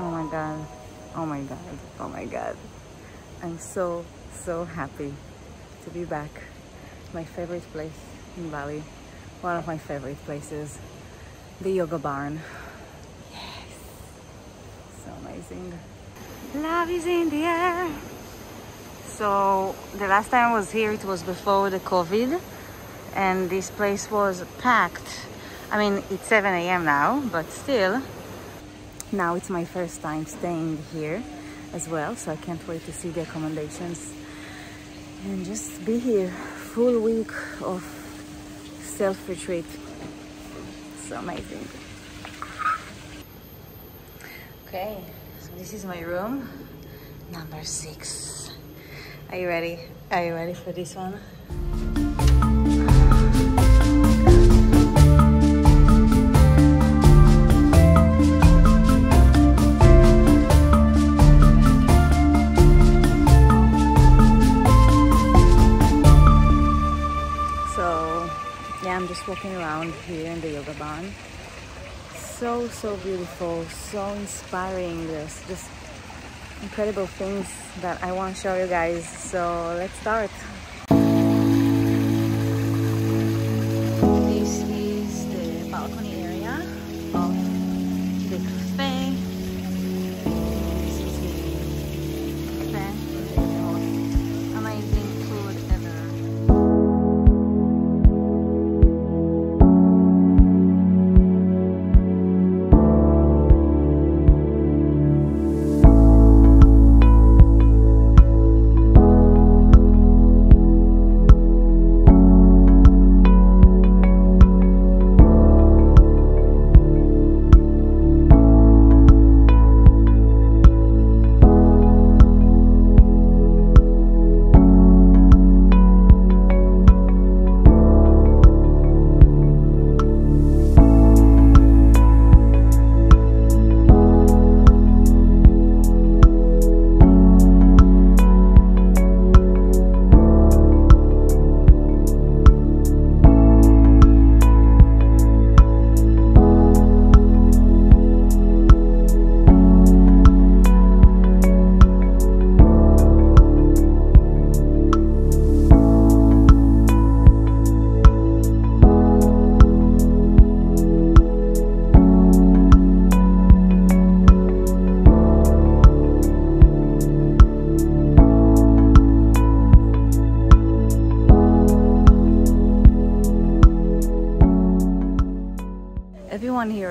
Oh my God. Oh my God. Oh my God. I'm so, so happy to be back. My favorite place in Bali. One of my favorite places. The yoga barn. Yes. So amazing. Love is in the air. So the last time I was here, it was before the COVID and this place was packed. I mean, it's 7 a.m. now, but still now it's my first time staying here as well, so I can't wait to see the accommodations and just be here full week of self-retreat. So amazing. Okay, so this is my room, number six. Are you ready? Are you ready for this one? Just walking around here in the yoga barn. So, so beautiful, so inspiring. There's just incredible things that I want to show you guys. So, let's start.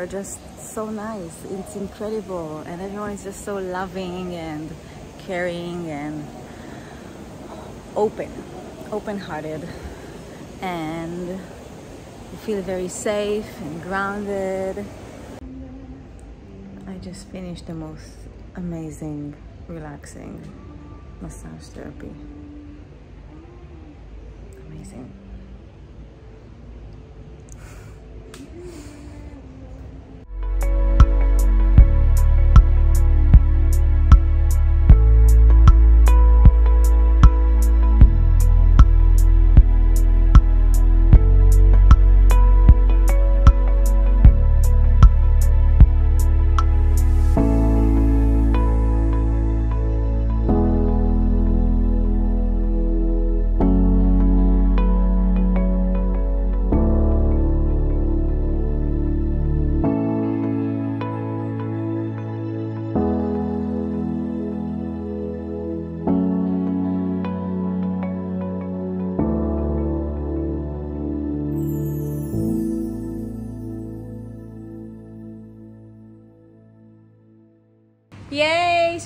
Just so nice. It's incredible, and everyone is just so loving and caring and open, open-hearted, and you feel very safe and grounded. I just finished the most amazing, relaxing massage therapy. Amazing.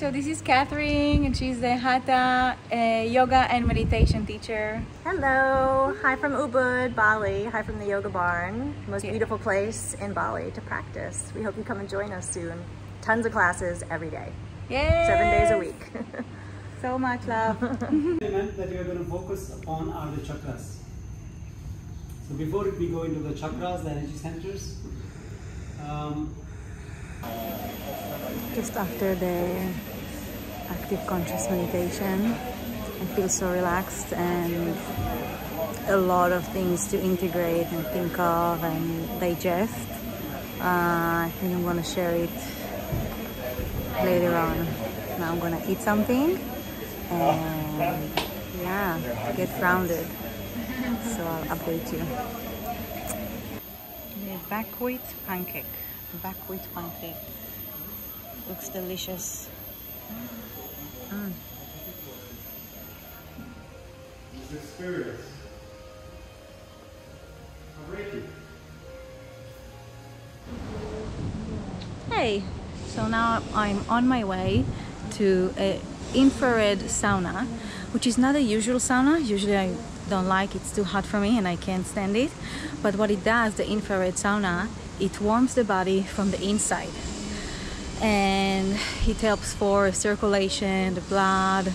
So this is Catherine, and she's the Hatha uh, yoga and meditation teacher. Hello, hi from Ubud, Bali. Hi from the Yoga Barn. Most Yeah. beautiful place in Bali to practice. We hope you come and join us soon. Tons of classes every day, Yay! seven days a week. So much love. element that we are going to focus upon are the chakras. So before we go into the chakras, the energy centers, um, Just after the active conscious meditation, I feel so relaxed and a lot of things to integrate and think of and digest. Uh, I think I'm gonna share it later on. Now I'm gonna eat something and yeah, get grounded. So I'll update you. The buckwheat pancake. Buckwheat pancake. Looks delicious. Mm. This. Hey, so now I'm on my way to a infrared sauna, which is not a usual sauna. Usually I don't like it's too hot for me and I can't stand it. But what it does, the infrared sauna, it warms the body from the inside. And it helps for circulation, the blood,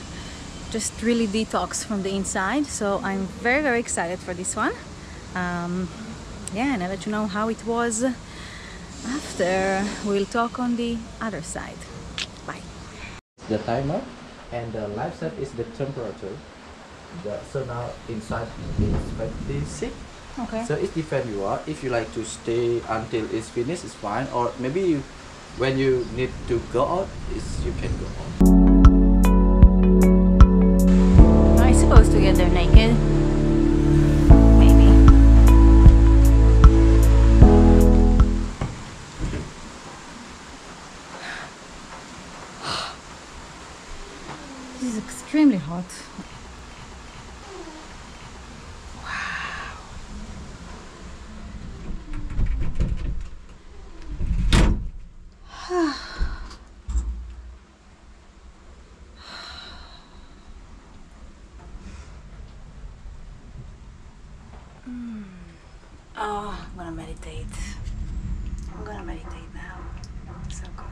just really detox from the inside. So I'm very, very excited for this one. Um, yeah, and I'll let you know how it was after we'll talk on the other side. Bye. the timer and the light set is the temperature the, so now inside is 26 Okay. so it depends you are if you like to stay until it's finished it's fine or maybe you, when you need to go out is you can go out Am I supposed to get there naked? Maybe. This is extremely hot. Oh, I'm gonna meditate. I'm gonna meditate now. So good.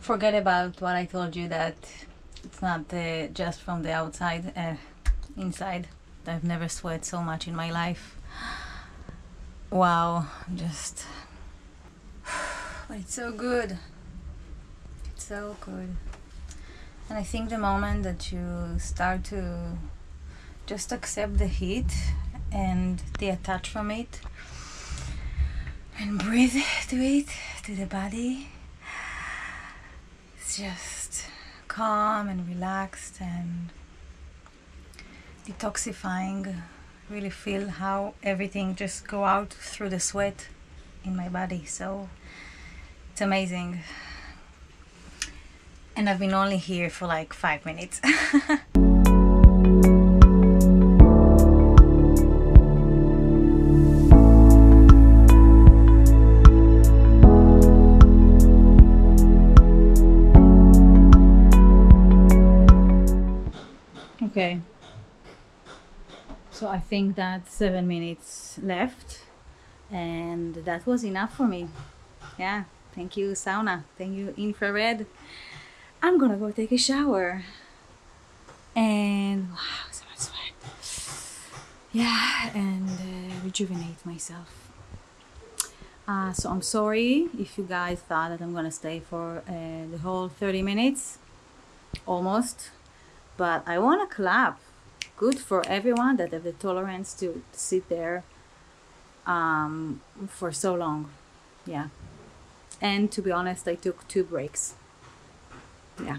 Forget about what I told you that it's not uh, just from the outside, uh, inside. I've never sweat so much in my life. Wow, just. It's so good. It's so good. And I think the moment that you start to just accept the heat and the attach from it and breathe to it, to the body, it's just calm and relaxed and detoxifying. Really feel how everything just go out through the sweat in my body. So it's amazing and I've been only here for like five minutes. okay, so I think that seven minutes left, and that was enough for me. Yeah, thank you, sauna, thank you, infrared. I'm gonna go take a shower. And wow, so much sweat. Yeah, and uh, rejuvenate myself. Uh, so I'm sorry if you guys thought that I'm gonna stay for uh, the whole 30 minutes, almost. But I wanna clap. Good for everyone that have the tolerance to sit there um, for so long. Yeah. And to be honest, I took two breaks yeah.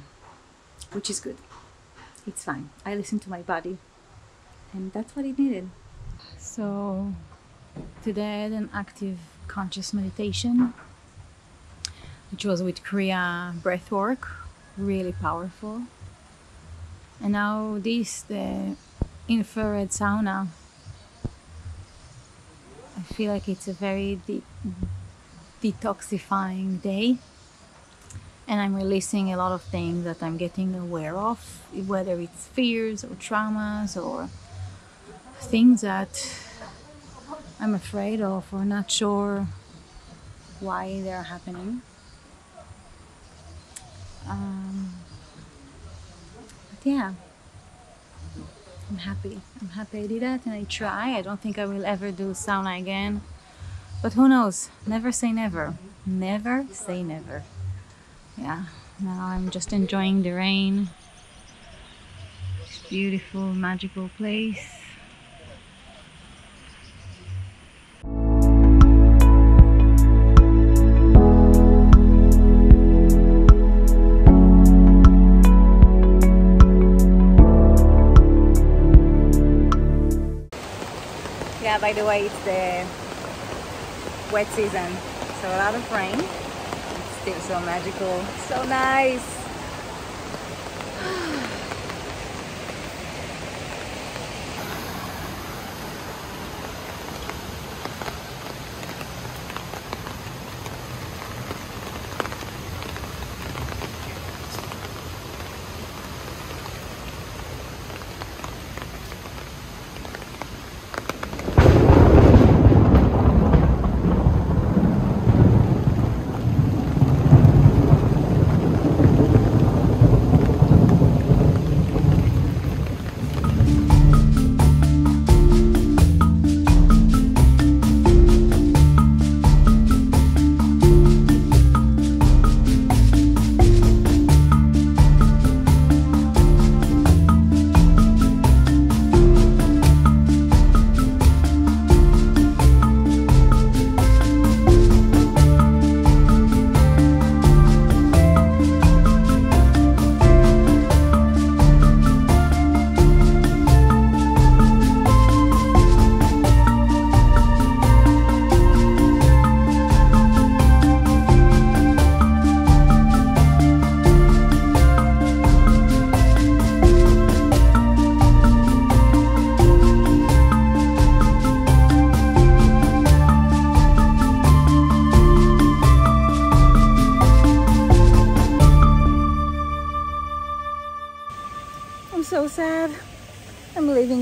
Which is good. It's fine. I listen to my body. And that's what it needed. So today i had an active conscious meditation which was with kriya breath work. Really powerful. And now this the infrared sauna i feel like it's a very de- detoxifying day and I'm releasing a lot of things that I'm getting aware of, whether it's fears or traumas or things that I'm afraid of or not sure why they're happening. Um, but yeah, I'm happy. I'm happy I did that and I try. I don't think I will ever do sauna again. But who knows? Never say never. Never say never yeah, now I'm just enjoying the rain. this beautiful, magical place. Yeah, by the way, it's the wet season, so a lot of rain. It's so magical, so nice.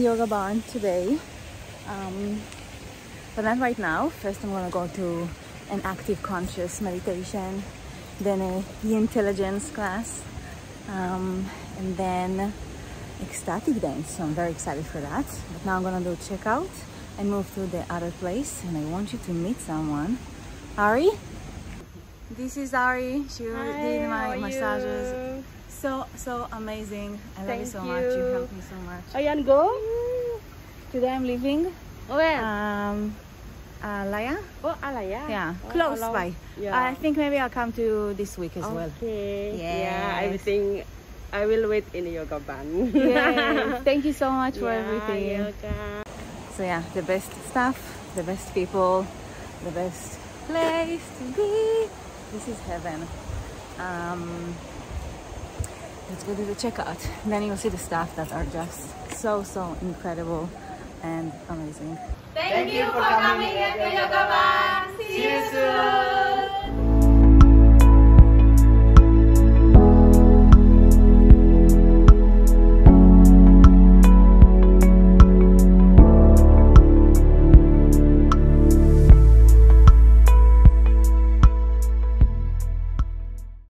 Yoga Barn today. Um, but not right now. First, I'm gonna go to an active conscious meditation, then a the intelligence class, um, and then ecstatic dance. So I'm very excited for that. But now I'm gonna do checkout and move to the other place. And I want you to meet someone. Ari? This is Ari. She did my massages. So, so amazing. I love you Thank so much. You you. helped me so much. Ayan, go. Today I'm leaving Where? um, uh, Laya. oh, Alaya. Yeah, Oh, close along- by. Yeah. I think maybe I'll come to this week as well. Okay. Yeah, Yes. everything. I will wait in yoga ban. Yay. Thank you so much for Yeah, everything. yoga. So yeah, the best stuff, the best people, the best place to be. This is heaven. Um, let's go to the checkout. Then you'll see the stuff that are just so so incredible and amazing. Thank you for coming Yoga Barn. See you soon.